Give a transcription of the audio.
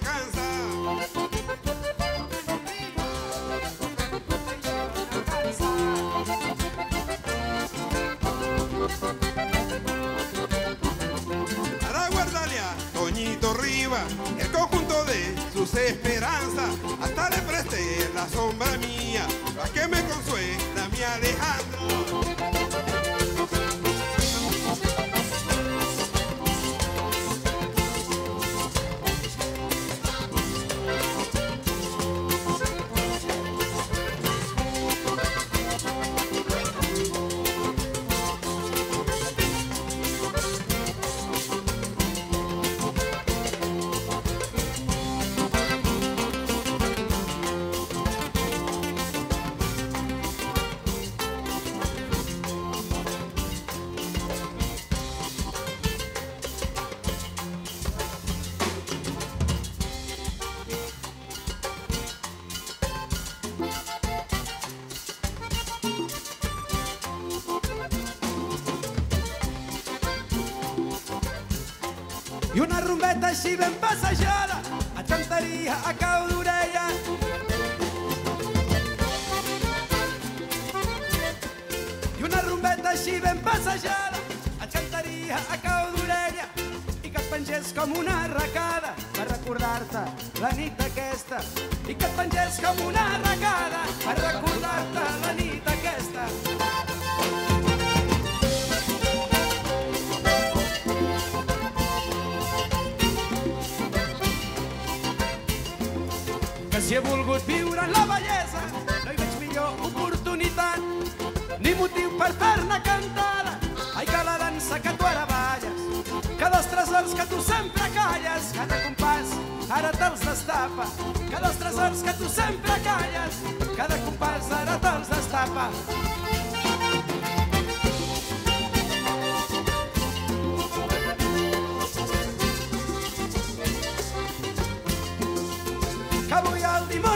alcanza. Para guardarle a Riva el conjunto de sus esperanzas, hasta le preste la sombra. I una rumbeta així ben passejada et cantaria a cau d'orella. I una rumbeta així ben passejada et cantaria a cau d'orella i que et pengés com una arracada per recordar-te la nit aquesta i que et pengés com una arracada que si he volgut viure en la bellesa no hi veig millor oportunitat ni motiu per fer-ne cantada ai que la dansa que tu ara balles que dels tresors que tu sempre calles cada compàs ara te'ls destapa. Que dels tresors que tu sempre calles cada compàs ara te'ls destapa Kamu yang dimana